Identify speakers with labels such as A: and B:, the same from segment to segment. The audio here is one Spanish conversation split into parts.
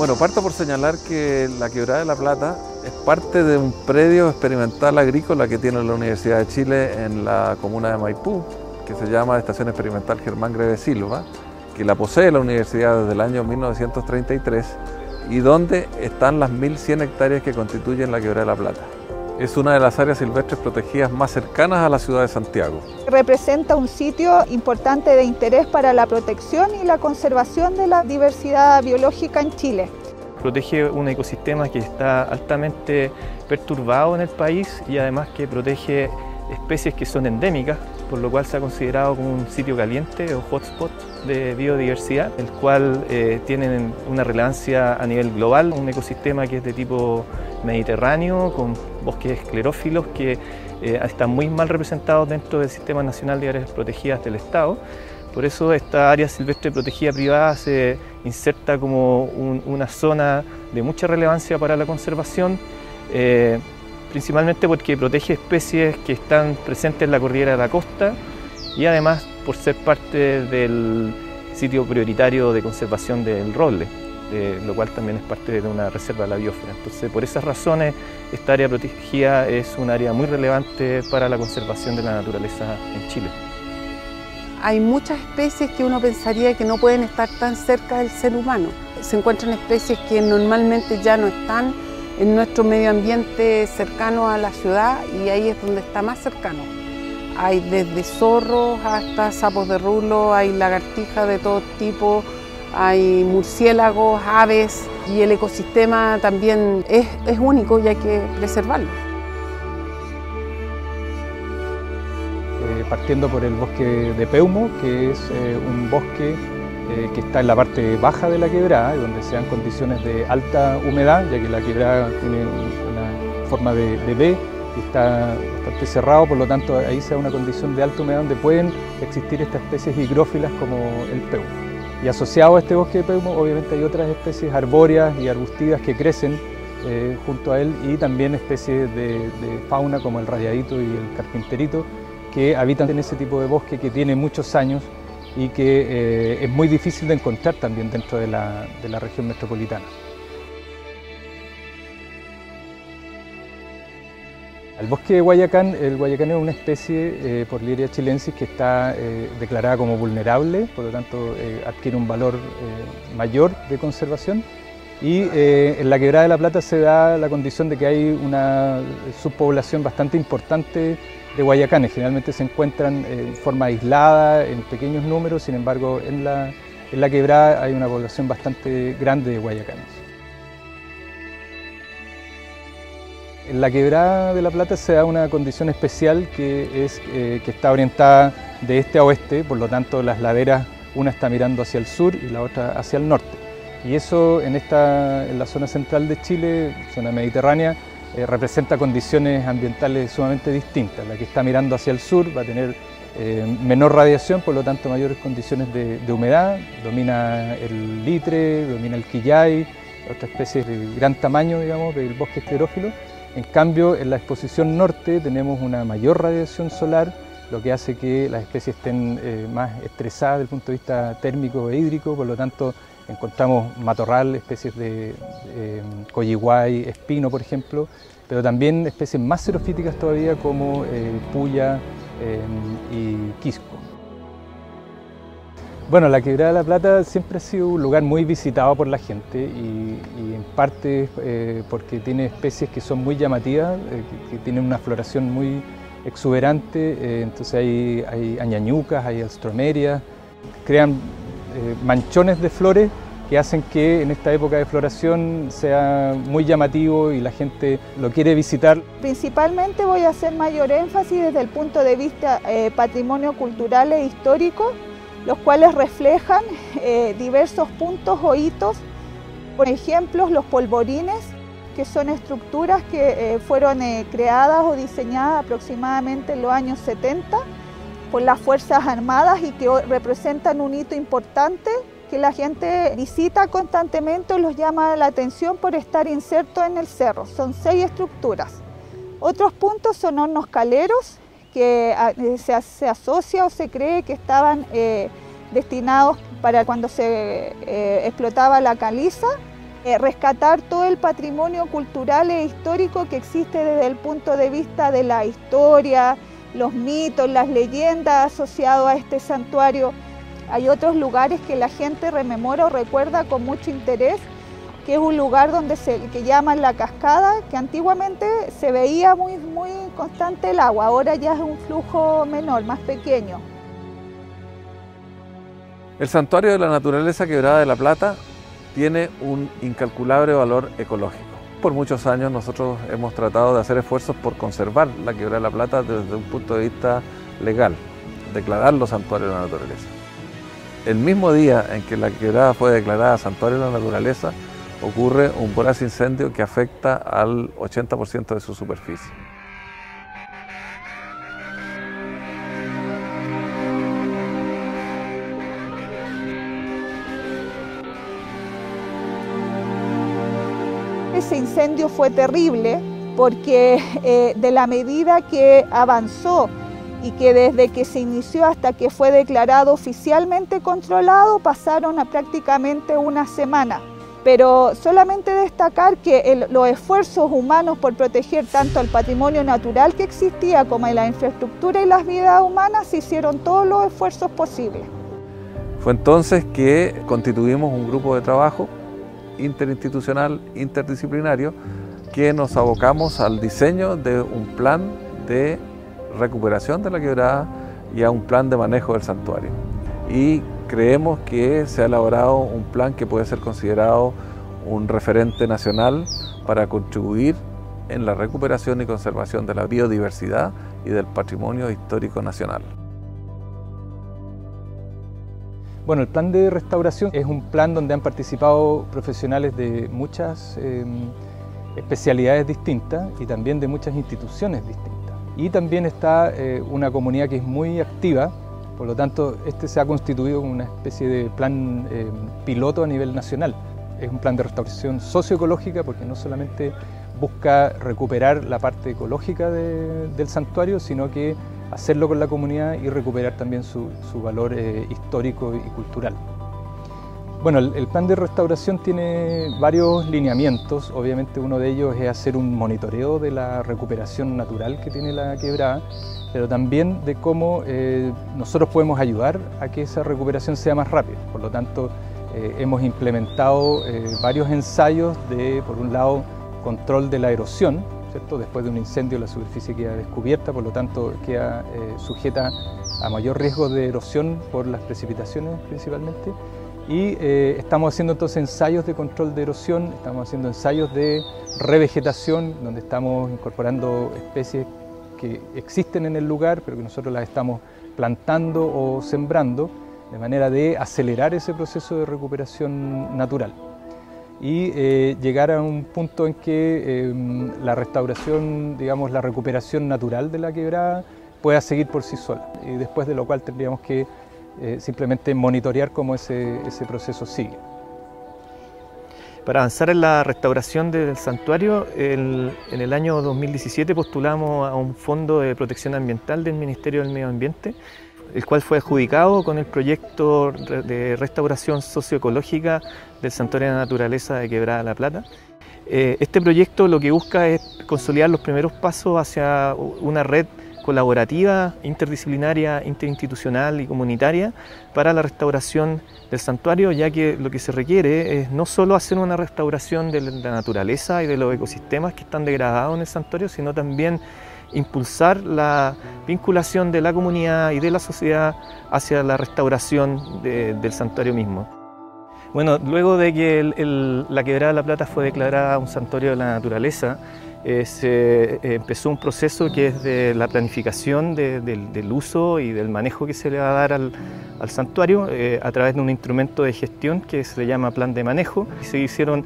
A: Bueno, parto por señalar que la Quebrada de la Plata es parte de un predio experimental agrícola que tiene la Universidad de Chile en la comuna de Maipú, que se llama Estación Experimental Germán Greve Silva, que la posee la universidad desde el año 1933 y donde están las 1.100 hectáreas que constituyen la Quebrada de la Plata. Es una de las áreas silvestres protegidas más cercanas a la ciudad de Santiago.
B: Representa un sitio importante de interés para la protección y la conservación de la diversidad biológica en Chile.
C: Protege un ecosistema que está altamente perturbado en el país y además que protege especies que son endémicas, por lo cual se ha considerado como un sitio caliente o hotspot de biodiversidad, el cual eh, tiene una relevancia a nivel global, un ecosistema que es de tipo mediterráneo, con bosques esclerófilos que eh, están muy mal representados dentro del Sistema Nacional de Áreas Protegidas del Estado. Por eso esta área silvestre protegida privada se inserta como una zona de mucha relevancia para la conservación, eh, principalmente porque protege especies que están presentes en la cordillera de la costa y además por ser parte del sitio prioritario de conservación del roble lo cual también es parte de una reserva de la biosfera. Entonces, por esas razones, esta área protegida es un área muy relevante para la conservación de la naturaleza en Chile.
D: Hay muchas especies que uno pensaría que no pueden estar tan cerca del ser humano. Se encuentran especies que normalmente ya no están en nuestro medio ambiente cercano a la ciudad y ahí es donde está más cercano. Hay desde zorros hasta sapos de rulo, hay lagartijas de todo tipo, hay murciélagos, aves y el ecosistema también es, único y hay que preservarlo.
E: Eh, partiendo por el bosque de Peumo, que es eh, un bosque eh, que está en la parte baja de la quebrada, donde se dan condiciones de alta humedad, ya que la quebrada tiene una forma de, de B y está bastante cerrado, por lo tanto ahí se da una condición de alta humedad donde pueden existir estas especies higrófilas como el peumo. Y asociado a este bosque de peumo, obviamente hay otras especies arbóreas y arbustivas que crecen eh, junto a él y también especies de, fauna como el rayadito y el carpinterito que habitan en ese tipo de bosque que tiene muchos años y que eh, es muy difícil de encontrar también dentro de la región metropolitana. El bosque de Guayacán, el Guayacán es una especie eh, por Liria chilensis que está eh, declarada como vulnerable, por lo tanto eh, adquiere un valor mayor de conservación. Y en la Quebrada de la Plata se da la condición de que hay una subpoblación bastante importante de guayacanes. Generalmente se encuentran en forma aislada, en pequeños números, sin embargo en la, en la quebrada hay una población bastante grande de guayacanes. En la quebrada de la Plata se da una condición especial que, es, eh, que está orientada de este a oeste, por lo tanto las laderas, una está mirando hacia el sur y la otra hacia el norte. Y eso en, esta, en la zona central de Chile, zona mediterránea, eh, representa condiciones ambientales sumamente distintas. La que está mirando hacia el sur va a tener eh, menor radiación, por lo tanto mayores condiciones de, de, humedad, domina el litre, domina el quillay, otra especie de gran tamaño, digamos, del bosque esclerófilo. En cambio, en la exposición norte tenemos una mayor radiación solar, lo que hace que las especies estén eh, más estresadas desde el punto de vista térmico e hídrico, por lo tanto encontramos matorral, especies de, de espino, por ejemplo, pero también especies más xerofíticas todavía como eh, puya eh, y quisco. Bueno, la Quebrada de la Plata siempre ha sido un lugar muy visitado por la gente y, en parte eh, porque tiene especies que son muy llamativas, eh, que, tienen una floración muy exuberante, eh, entonces hay, hay, añañucas, hay astromerias, crean manchones de flores que hacen que en esta época de floración sea muy llamativo y la gente lo quiere visitar.
B: Principalmente voy a hacer mayor énfasis desde el punto de vista patrimonio cultural e histórico, los cuales reflejan eh, diversos puntos o hitos, por ejemplo los polvorines, que son estructuras que eh, fueron eh, creadas o diseñadas aproximadamente en los años 70 por las Fuerzas Armadas y que representan un hito importante que la gente visita constantemente y los llama la atención por estar insertos en el cerro. Son seis estructuras. Otros puntos son hornos caleros, que ah, eh, se, asocia o se cree que estaban eh, destinados para cuando se eh, explotaba la caliza rescatar todo el patrimonio cultural e histórico que existe desde el punto de vista de la historia, los mitos, las leyendas asociados a este santuario. Hay otros lugares que la gente rememora o recuerda con mucho interés, que es un lugar donde se que llaman la cascada, que antiguamente se veía muy, muy constante el agua, ahora ya es un flujo menor, más pequeño.
A: El Santuario de la Naturaleza Quebrada de la Plata tiene un incalculable valor ecológico. Por muchos años nosotros hemos tratado de hacer esfuerzos por conservar la Quebrada de la Plata desde un punto de vista legal, declararlo Santuario de la Naturaleza. El mismo día en que la quebrada fue declarada Santuario de la Naturaleza, ocurre un voraz incendio que afecta al 80% de su superficie.
B: Ese incendio fue terrible porque eh, de la medida que avanzó y que desde que se inició hasta que fue declarado oficialmente controlado pasaron a prácticamente una semana. Pero solamente destacar que los esfuerzos humanos por proteger tanto el patrimonio natural que existía como la infraestructura y las vidas humanas hicieron todos los esfuerzos posibles.
A: Fue entonces que constituimos un grupo de trabajo interinstitucional, interdisciplinario, que nos abocamos al diseño de un plan de recuperación de la quebrada y a un plan de manejo del santuario. Y creemos que se ha elaborado un plan que puede ser considerado un referente nacional para contribuir en la recuperación y conservación de la biodiversidad y del patrimonio histórico nacional.
E: Bueno, el plan de restauración es un plan donde han participado profesionales de muchas eh, especialidades distintas y también de muchas instituciones distintas. Y también está eh, una comunidad que es muy activa por lo tanto, este se ha constituido como una especie de plan eh, piloto a nivel nacional. Es un plan de restauración socioecológica porque no solamente busca recuperar la parte ecológica del santuario, sino que hacerlo con la comunidad y recuperar también su, valor eh, histórico y cultural. Bueno, el, plan de restauración tiene varios lineamientos. Obviamente uno de ellos es hacer un monitoreo de la recuperación natural que tiene la quebrada pero también de cómo eh, nosotros podemos ayudar a que esa recuperación sea más rápida. Por lo tanto, eh, hemos implementado varios ensayos de, por un lado, control de la erosión, ¿cierto? Después de un incendio la superficie queda descubierta, por lo tanto queda sujeta a mayor riesgo de erosión por las precipitaciones principalmente. Y estamos haciendo entonces ensayos de control de erosión, estamos haciendo ensayos de revegetación, donde estamos incorporando especies que existen en el lugar, pero que nosotros las estamos plantando o sembrando, de manera de acelerar ese proceso de recuperación natural y eh, llegar a un punto en que em, la restauración, digamos, la recuperación natural de la quebrada pueda seguir por sí sola, y después de lo cual tendríamos que eh, simplemente monitorear cómo ese, ese proceso sigue.
C: Para avanzar en la restauración del santuario, en el año 2017 postulamos a un fondo de protección ambiental del Ministerio del Medio Ambiente, el cual fue adjudicado con el proyecto de restauración socioecológica del Santuario de la Naturaleza de Quebrada La Plata. Eh, este proyecto lo que busca es consolidar los primeros pasos hacia una red colaborativa, interdisciplinaria, interinstitucional y comunitaria para la restauración del santuario, ya que lo que se requiere es no solo hacer una restauración de la naturaleza y de los ecosistemas que están degradados en el santuario, sino también impulsar la vinculación de la comunidad y de la sociedad hacia la restauración del santuario mismo. Bueno, luego de que la Quebrada de la Plata fue declarada un santuario de la naturaleza, eh, se eh, empezó un proceso que es de la planificación del uso y del manejo que se le va a dar al, santuario eh, a través de un instrumento de gestión que se llama plan de manejo. Se hicieron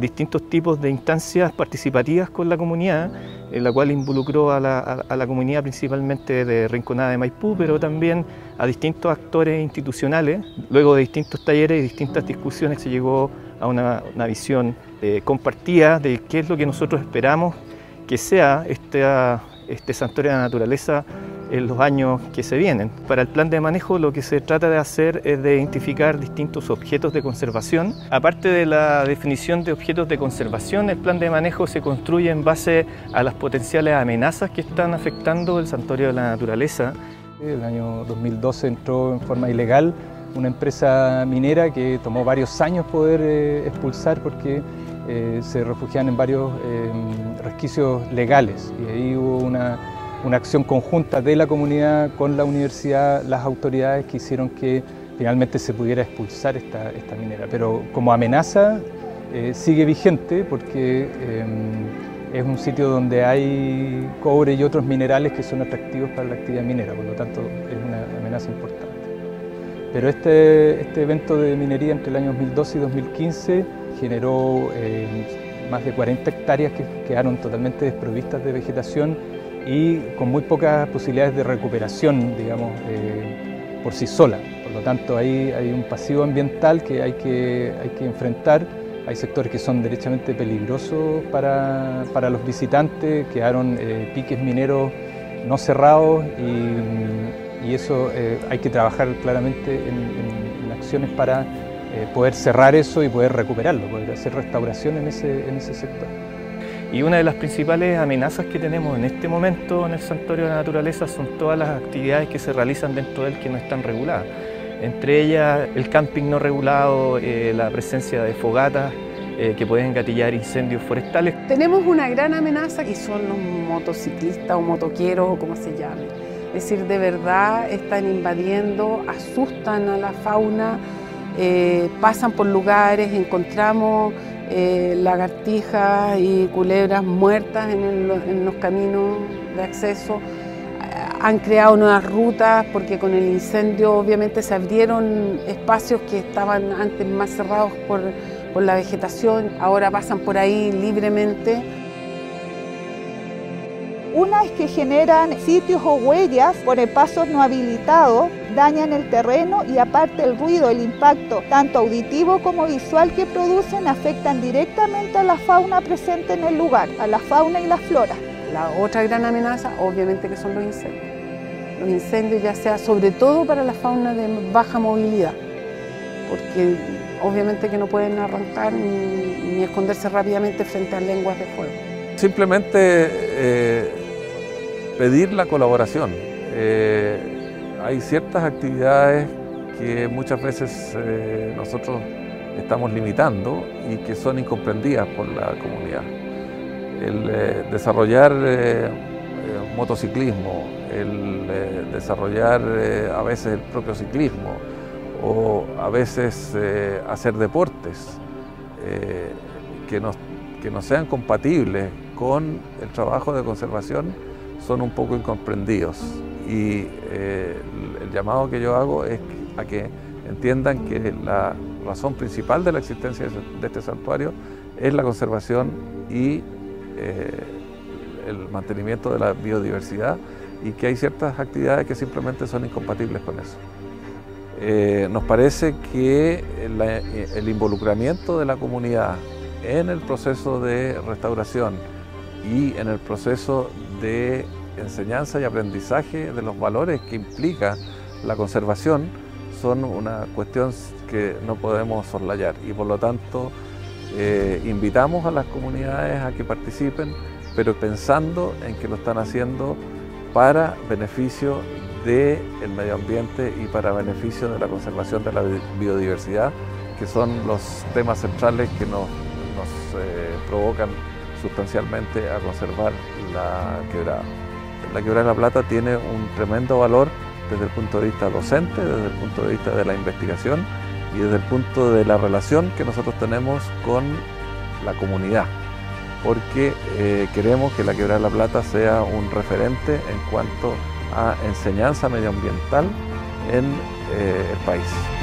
C: distintos tipos de instancias participativas con la comunidad, en la cual involucró a la, a la, comunidad principalmente de Rinconada de Maipú, pero también a distintos actores institucionales. Luego de distintos talleres y distintas discusiones se llegó a una, visión eh, compartida de qué es lo que nosotros esperamos que sea este, este santuario de la naturaleza en los años que se vienen. Para el plan de manejo lo que se trata de hacer es de identificar distintos objetos de conservación. Aparte de la definición de objetos de conservación, el plan de manejo se construye en base a las potenciales amenazas que están afectando el santuario de la naturaleza.
E: El año 2012 entró en forma ilegal una empresa minera que tomó varios años poder eh, expulsar porque eh, se refugiaban en varios eh, resquicios legales y ahí hubo una una acción conjunta de la comunidad con la universidad, las autoridades que hicieron que finalmente se pudiera expulsar esta, esta minera. Pero como amenaza eh, sigue vigente porque em, es un sitio donde hay cobre y otros minerales que son atractivos para la actividad minera, por lo tanto es una amenaza importante. Pero este, este evento de minería entre el año 2012 y 2015 generó eh, más de 40 hectáreas que quedaron totalmente desprovistas de vegetación y con muy pocas posibilidades de recuperación, digamos, eh, por sí sola. Por lo tanto, ahí hay un pasivo ambiental que hay que, hay que enfrentar. Hay sectores que son derechamente peligrosos para, para los visitantes, quedaron eh, piques mineros no cerrados y, eso eh, hay que trabajar claramente en, acciones para poder cerrar eso y poder recuperarlo, poder hacer restauración en ese, en ese sector.
C: Y una de las principales amenazas que tenemos en este momento en el Santuario de la Naturaleza son todas las actividades que se realizan dentro de él que no están reguladas. Entre ellas el camping no regulado, eh, la presencia de fogatas eh, que pueden gatillar incendios forestales.
D: Tenemos una gran amenaza y son los motociclistas o motoqueros o como se llame. Es decir, de verdad están invadiendo, asustan a la fauna, eh, pasan por lugares, encontramos eh, lagartijas y culebras muertas en, los caminos de acceso. Han creado nuevas rutas porque con el incendio obviamente se abrieron espacios que estaban antes más cerrados por, por la vegetación, ahora pasan por ahí libremente.
B: Una es que generan sitios o huellas por pasos no habilitados, dañan el terreno y aparte el ruido, el impacto, tanto auditivo como visual que producen, afectan directamente a la fauna presente en el lugar, a la fauna y la flora.
D: La otra gran amenaza obviamente que son los incendios. Los incendios ya sea sobre todo para la fauna de baja movilidad, porque obviamente que no pueden arrancar ni, esconderse rápidamente frente a lenguas de fuego.
A: Simplemente eh, pedir la colaboración. Eh, hay ciertas actividades que muchas veces eh, nosotros estamos limitando y que son incomprendidas por la comunidad. El eh, desarrollar motociclismo, el desarrollar a veces el propio ciclismo o a veces hacer deportes que, que no sean compatibles con el trabajo de conservación son un poco incomprendidos y eh, el llamado que yo hago es a que entiendan que la razón principal de la existencia de este santuario es la conservación y eh, el mantenimiento de la biodiversidad y que hay ciertas actividades que simplemente son incompatibles con eso. Eh, nos parece que el involucramiento de la comunidad en el proceso de restauración y en el proceso de enseñanza y aprendizaje de los valores que implica la conservación son una cuestión que no podemos soslayar. Y por lo tanto eh, invitamos a las comunidades a que participen, pero pensando en que lo están haciendo para beneficio del medio ambiente y para beneficio de la conservación de la biodiversidad, que son los temas centrales que nos, eh, provocan sustancialmente a conservar la quebrada. La Quebrada de la Plata tiene un tremendo valor desde el punto de vista docente, desde el punto de vista de la investigación y desde el punto de la relación que nosotros tenemos con la comunidad, porque eh, queremos que la Quebrada de la Plata sea un referente en cuanto a enseñanza medioambiental en eh, el país.